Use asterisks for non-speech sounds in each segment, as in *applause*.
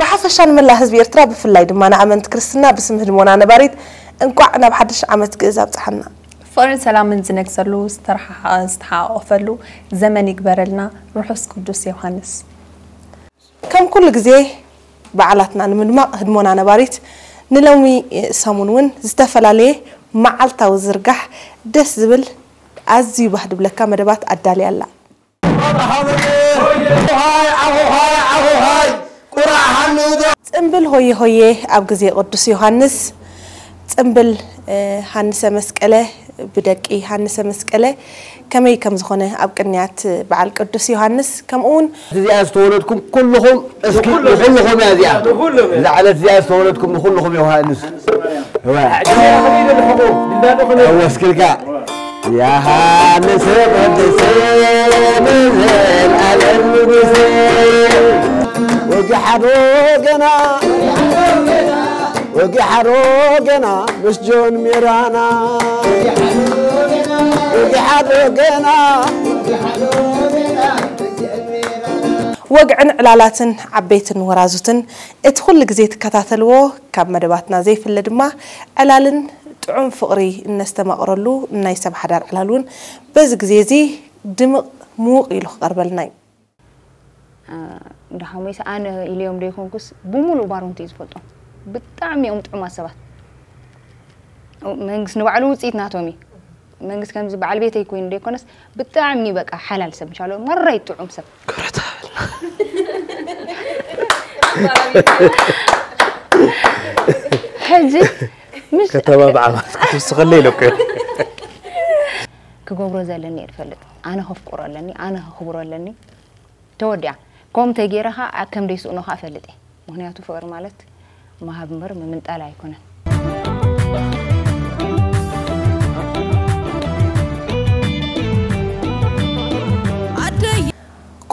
ብሓፈሻ ንመላ ህዝቢ ኤርትራ ብፍላይ ድማ ንኣመንቲ ክርስትና ብስም ህድሞና ነባሪት እንቋዕ ናብ ሓድሽ ዓመት ግእዝ ኣብፅሓና ፍቅርን ሰላምን ዝነግሰሉ ዝተሓቆፈሉ ዘመን ይግበረልና ርሑስ ቅዱስ ዮሃንስ ከም ኩሉ ግዜ በዓላትና ንምድማቕ ህድሞና ነባሪት ንሎሚ ሰሙን እውን ዝተፈላለየ መዓልታዊ ዝርጋሕ ደስ ዝብል ኣዝዩ ባህ ድብለካ መደባት ኣዳልያ ኣላ ፅምብል ሆየ ሆየ ኣብ ግዜ ቅዱስ ዮሃንስ ፅምብል ሃንሰ መስቀለ ብደቂ ሃንሰ መስቀለ ከመይ ከም ዝኾነ ኣብ ቅንያት በዓል ቅዱስ ዮሃንስ ከምኡ እውን እዚኣ ዝተወለድኩም ኩልኹም እስኪ ንኩልኹም እያ እዚኣ ዛዕለት እዚኣ ዝተወለድኩም ንኩልኹም ዮሃንስ ወስክልካ ዮሃንስ ቅዱስ ምዘልኣለም ንጉስ ወጊሓዶ ገና ወጊሓዶ ገና ምስ ጆን ሜራና ወጊሓዶ ገና ወግዕን ዕላላትን ዓበይትን ወራዙትን እቲ ኩሉ ግዜ ትከታተልዎ ካብ መደባትና ዘይፍለ ድማ ዕላልን ጥዑም ፍቕሪ እነስተማቕረሉ ናይ ሰብ ሓዳር ዕላል እውን በዚ ግዜ እዚ ድምቕ ምዉቕ ኢሉ ክቐርበልና እዩ دحميس أنا اليوم ده يكون كوس بمولو بارون تيز فلتو بتعم يوم تعم السبات منجس نبعلو تيت ناتومي منجس كان زبعل بيتي يكون ده يكونس بتعمي بقى حلال سب إن شاء الله مرة يتعم سب كرتا حجي مش كتبه بعمل كنت مستغلي لك كجبر زلني الفلت أنا هفكر لني أنا هخبر لني تودع ከም ደይስእኖ ከዓ እፈልጥ እየ ምክንያቱ ፍቅሪ ማለት መሃብ እምበር ምምንጣል ኣይኮነን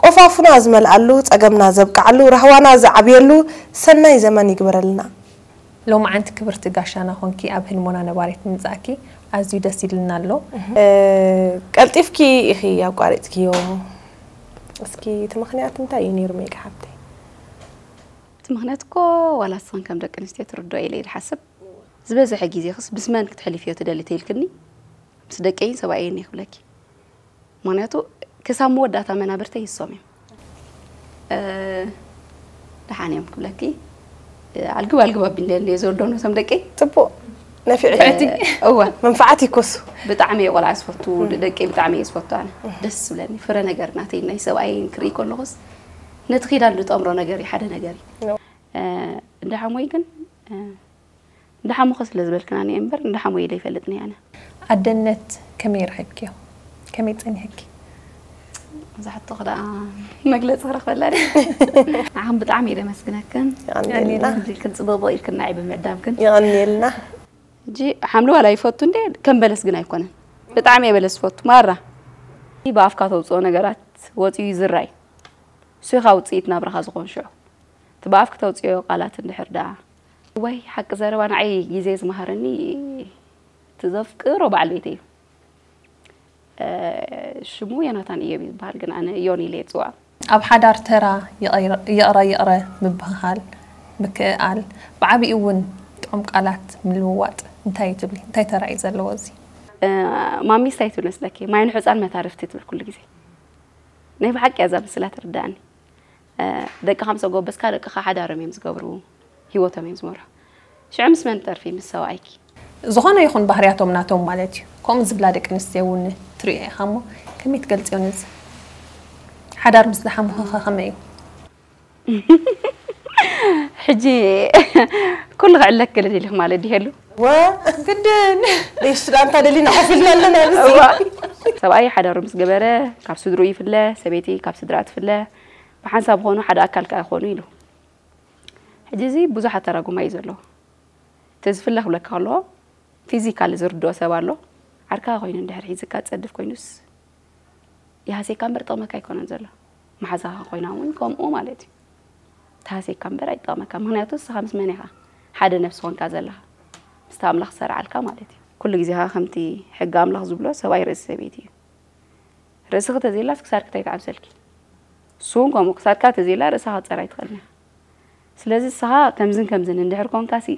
ቆፋፉና ዝመልኣሉ ፀገምና ዘብቃዓሉ ራህዋና ዝዓብየሉ ሰናይ ዘመን ይግበረልና። ሎሚ ዓንቲ ክብርቲ ጋሻና ኮንኪ ኣብ ህልሞና ነባሪት ምምፃእኪ ኣዝዩ ደስ ይብልና ኣሎ ቀልጢፍኪ ኢኺ ኣቋሪፅክዮ እስኪ እቲ ምክንያት እንታይ እዩ ነይሩ ሜጋ ሓብተይ እቲ ምክንያት እኮ ዋላ ስኽን ከም ደቂ ኣንስትዮ ትርድኦ ኢለ ዝሓስብ ዝበዝሐ ግዜ ክስ ብስመን ክትሕልፍዮ ትደሊ ተይልክኒ ምስ ደቀይን ሰብኣየን ይኽብለኪ ምክንያቱ ክሳብ መወዳእታ መናብርተይ ይሶም እዮም። ደሓን እዮም ክብለኪ ኣልግብ ኣልግብ ኣቢለለ ዘወደኑ ቶም ደቀይ? ፅቡቅ ነፊዕቲ እወ መንፋዓት ይኮሱ ብጣዕሚ እየ ቆልዓ ዝፈቱ ደቀ ብጣዕሚ እየ ዝፈቱ ኣነ ደስ ዝብለኒ ፍረ ነገር ናተይ ናይ ሰብኣይን ክርኢ ከለኹስ ነቲ ኺዳን ዝጠምሮ ነገር እዩ ሓደ ነገር እዩ እንዳሓሞይ ግን እንዳሓሞኸ ስለ ዝበልክና ኒአ እምበር እንዳሓሞይ ኢለ ይፈልጥኒ ኣነ ኣደነት ከመይ ረኺብክዮ ከመይ ፀኒሐኪ መብዛሕትኡ ክዳ መግለፂ ክረክበላ ንዓኹም *laughs* ብጣዕሚ እየ ደመስግነክን ይቀኒልና ክንፅበቦ ኢልክና ዒ ብምዕዳምክን ይቀኒልና جي حملوها لا يفوتوا اندي كم بلس جنا يكونن بطعم يبلس فوتوا مرة هي بافكا توصو نغرات وطي زراي سيخا وطيت نابرها زغون شو تبافك توصيو قالات اندحر دا وي حق زربان عي جيزي زمهرني تزفكر وبعل بيتي شمو يناتان إيه بيبهال جنا أنا يوني ليه تزوع أب حدار ترى يقرأ يقرأ مبهال مكأل بعبي ون عمق قالات من الوات እውን ጥዑም ቃላት ምልውዋጥ እንታይ ትብሊ እንታይ ተራእዩ ዘለዎ እዚ ማሚ እንታይ ትብል መስለኪ ማይን ሕፃን መታርፍቲ ትብል ኩሉ ግዜ ናይ ብሓቂ እያ እዛ ምስላ ትርዳእኒ ደቅኻ ምስ ጎበዝካ ደቅኻ ሓዳሮም እዮም ዝገብሩ ሂወቶም እዮም ዝመርሑ ሽዑ ምስ መን ጠርፊ ምስ ሰብኣይኪ ዝኾነ ይኹን ባህርያቶም ናቶም ማለት እዩ ከምኡ ዝብላ ደቂ ኣንስትዮ እውን ትሪኦ ኢኻ እሞ ከመይ ትገልፅዮን እዚ ሓዳር ምስ ዝሓሙኸ ከመይ እዩ حجي. *laughs* كل غعلك الذي لهم على ديالو. وجدن ليش سلام تدلين حفلنا لنا سبأي *laughs* حدا رمز جبرة كاب سدروي في الله سبيتي كاب سدرات في الله بحسب خونو حدا أكل كأخونو يلو. حجزي بزح تراجو ما يزلو. تزف الله ولا كله فيزيكال زردو سبالو عركا غين دهر حيزك تصدف كوينوس. يا هسي كامبر طما كايكون انزلو ما حزاها غيناون كم أو مالتي. ተሃሴካ እምበር ኣይጠቕመካ ምክንያቱ ንስኻ ምስ መን ሓደ ነፍሲ ኮንካ ዘለኻ ምስቲ ኣምላኽ ዝሰርዓልካ ማለት እዩ። ኩሉ ግዜ ኸ ከምቲ ሕጊ ኣምላኽ ዝብሎ ሰብኣይ ርእሲ ሰበይቲ እዩ። ርእሲ ክተዘይላስ ክሳድክ እንታይ ተዓብሰልኪ እውን ከምኡ ክሳድካ ተዘይላ ርእስኻ ክፀራይ ትኽእልኒ ስለዚ ስኻ ከምዝን ከምዝን እንድሕር ኮንካሲ